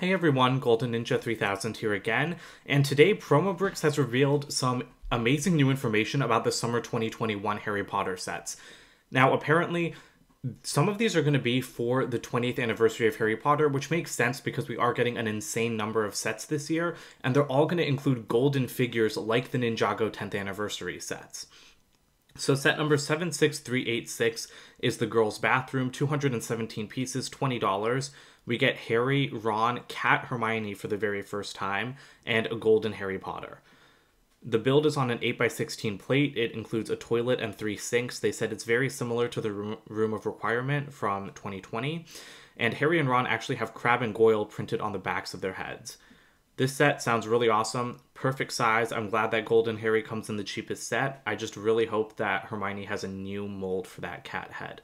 Hey everyone, Golden Ninja 3000 here again, and today Promobricks has revealed some amazing new information about the summer 2021 Harry Potter sets. Now, apparently, some of these are going to be for the 20th anniversary of Harry Potter, which makes sense because we are getting an insane number of sets this year, and they're all going to include golden figures like the Ninjago 10th anniversary sets. So set number 76386 is the girls' bathroom, 217 pieces, $20. We get Harry, Ron, Cat, Hermione for the very first time, and a golden Harry Potter. The build is on an 8x16 plate. It includes a toilet and three sinks. They said it's very similar to the Room of Requirement from 2020. And Harry and Ron actually have Crabbe and Goyle printed on the backs of their heads. This set sounds really awesome. Perfect size. I'm glad that Golden Harry comes in the cheapest set. I just really hope that Hermione has a new mold for that cat head.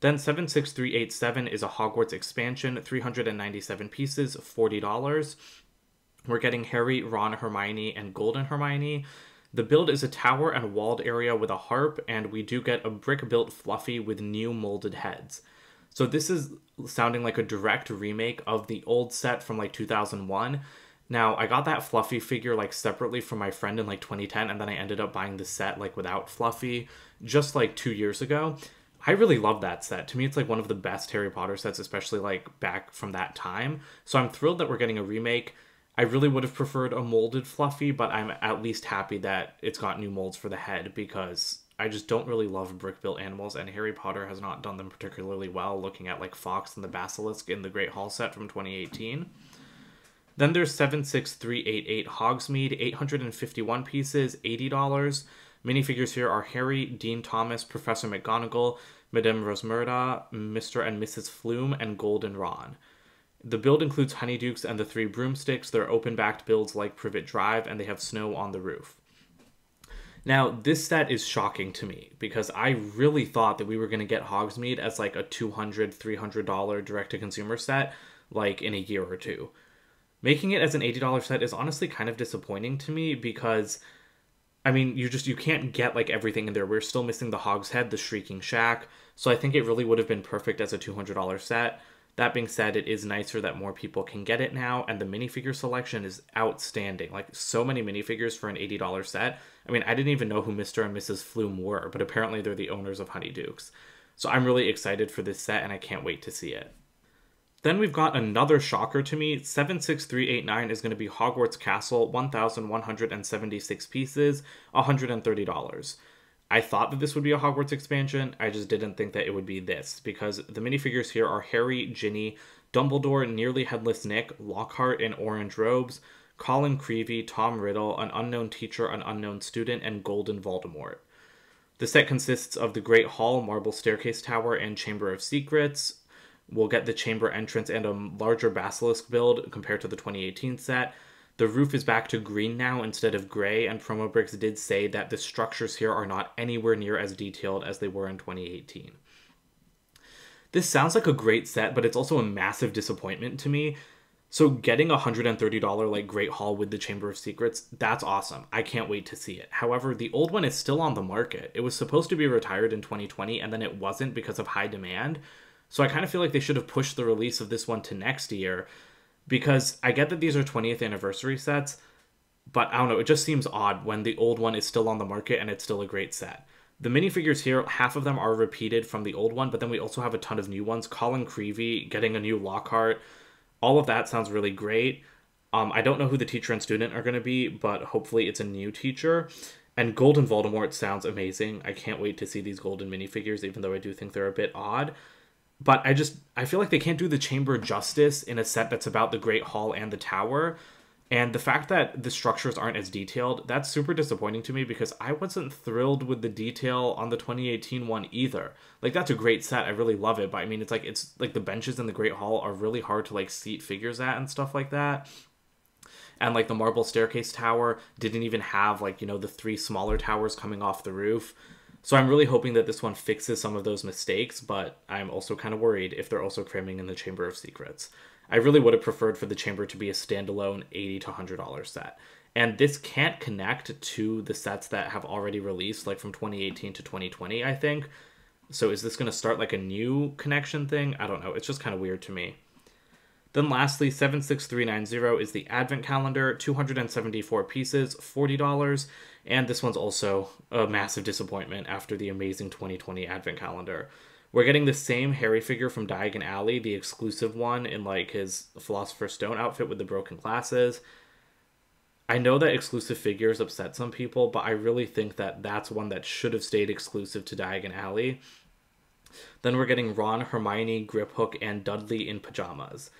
Then 76387 is a Hogwarts expansion, 397 pieces, $40. We're getting Harry, Ron, Hermione, and Golden Hermione. The build is a tower and walled area with a harp, and we do get a brick built Fluffy with new molded heads. So this is sounding like a direct remake of the old set from like 2001 now, I got that Fluffy figure like separately from my friend in like 2010, and then I ended up buying the set like without Fluffy just like two years ago. I really love that set. To me, it's like one of the best Harry Potter sets, especially like back from that time. So I'm thrilled that we're getting a remake. I really would have preferred a molded Fluffy, but I'm at least happy that it's got new molds for the head because I just don't really love brick built animals, and Harry Potter has not done them particularly well. Looking at like Fawkes and the Basilisk in the Great Hall set from 2018. Then there's 76388 Hogsmeade, 851 pieces, $80. Minifigures here are Harry, Dean Thomas, Professor McGonagall, Madame Rosmerta, Mr. and Mrs. Flume, and Golden Ron. The build includes honeydukes and the three broomsticks. They're open backed builds like Privet Drive, and they have snow on the roof. Now, this set is shocking to me because I really thought that we were going to get Hogsmeade as like a $200, $300 direct to consumer set like in a year or two making it as an $80 set is honestly kind of disappointing to me because I mean, you just you can't get like everything in there. We're still missing the Hogshead, the Shrieking Shack. So I think it really would have been perfect as a $200 set. That being said, it is nicer that more people can get it now, and the minifigure selection is outstanding. Like, so many minifigures for an $80 set. I mean, I didn't even know who Mr. and Mrs. Flume were, but apparently they're the owners of Honeydukes. So I'm really excited for this set, and I can't wait to see it. Then we've got another shocker to me. 76389 is going to be Hogwarts Castle, 1,176 pieces, $130. I thought that this would be a Hogwarts expansion. I just didn't think that it would be this because the minifigures here are Harry, Ginny, Dumbledore, Nearly Headless Nick, Lockhart in orange robes, Colin Creevey, Tom Riddle, an unknown teacher, an unknown student, and Golden Voldemort. The set consists of the Great Hall, Marble Staircase Tower, and Chamber of Secrets, We'll get the chamber entrance and a larger basilisk build compared to the 2018 set. The roof is back to green now instead of gray, and Promobricks did say that the structures here are not anywhere near as detailed as they were in 2018. This sounds like a great set, but it's also a massive disappointment to me. So getting a $130 like Great Hall with the Chamber of Secrets, that's awesome. I can't wait to see it. However, the old one is still on the market. It was supposed to be retired in 2020 and then it wasn't because of high demand. So I kind of feel like they should have pushed the release of this one to next year because I get that these are 20th anniversary sets, but I don't know, it just seems odd when the old one is still on the market and it's still a great set. The minifigures here, half of them are repeated from the old one, but then we also have a ton of new ones. Colin Creevey getting a new Lockhart. All of that sounds really great. Um, I don't know who the teacher and student are going to be, but hopefully it's a new teacher. And Golden Voldemort sounds amazing. I can't wait to see these golden minifigures, even though I do think they're a bit odd but I just I feel like they can't do the chamber justice in a set that's about the Great Hall and the Tower. And the fact that the structures aren't as detailed, that's super disappointing to me because I wasn't thrilled with the detail on the 2018 one either. Like that's a great set. I really love it, but I mean it's like it's like the benches in the Great Hall are really hard to like seat figures at and stuff like that. And like the marble staircase tower didn't even have like, you know, the three smaller towers coming off the roof. So I'm really hoping that this one fixes some of those mistakes, but I'm also kind of worried if they're also cramming in the Chamber of Secrets. I really would have preferred for the Chamber to be a standalone 80 to $100 set. And this can't connect to the sets that have already released, like from 2018 to 2020, I think. So is this going to start like a new connection thing? I don't know. It's just kind of weird to me. Then lastly, 76390 is the advent calendar, 274 pieces, $40. And this one's also a massive disappointment after the amazing 2020 advent calendar. We're getting the same Harry figure from Diagon Alley, the exclusive one in like his Philosopher's Stone outfit with the broken glasses. I know that exclusive figures upset some people, but I really think that that's one that should have stayed exclusive to Diagon Alley. Then we're getting Ron, Hermione, Griphook, and Dudley in pajamas.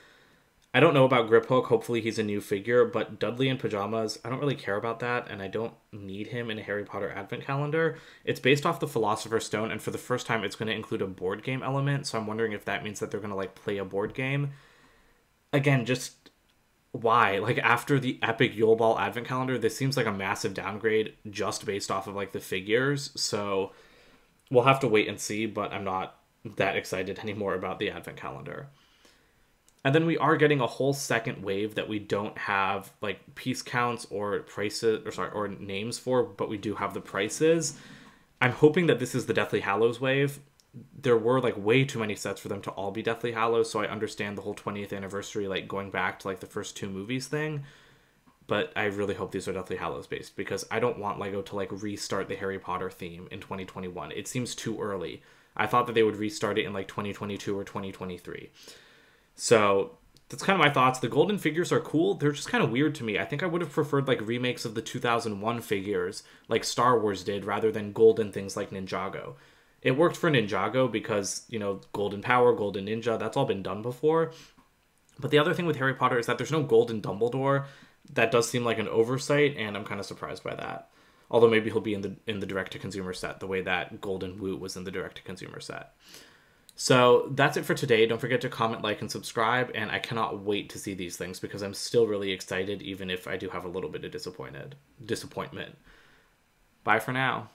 I don't know about Griphook. Hopefully, he's a new figure, but Dudley in pajamas, I don't really care about that, and I don't need him in a Harry Potter advent calendar. It's based off the Philosopher's Stone, and for the first time, it's going to include a board game element, so I'm wondering if that means that they're going to like play a board game. Again, just why? Like after the epic Yule Ball advent calendar, this seems like a massive downgrade just based off of like the figures. So we'll have to wait and see, but I'm not that excited anymore about the advent calendar. And then we are getting a whole second wave that we don't have like piece counts or prices or sorry or names for, but we do have the prices. I'm hoping that this is the Deathly Hallows wave. There were like way too many sets for them to all be Deathly Hallows, so I understand the whole 20th anniversary like going back to like the first two movies thing. But I really hope these are Deathly Hallows based because I don't want Lego to like restart the Harry Potter theme in 2021. It seems too early. I thought that they would restart it in like 2022 or 2023. So that's kind of my thoughts. The golden figures are cool. They're just kind of weird to me. I think I would have preferred like remakes of the 2001 figures, like Star Wars did, rather than golden things like Ninjago. It worked for Ninjago because, you know, Golden Power, Golden Ninja, that's all been done before. But the other thing with Harry Potter is that there's no Golden Dumbledore. That does seem like an oversight, and I'm kind of surprised by that. Although maybe he'll be in the in the direct to consumer set the way that Golden Wu was in the direct to consumer set. So that's it for today. Don't forget to comment, like, and subscribe. And I cannot wait to see these things because I'm still really excited, even if I do have a little bit of disappointed disappointment. Bye for now.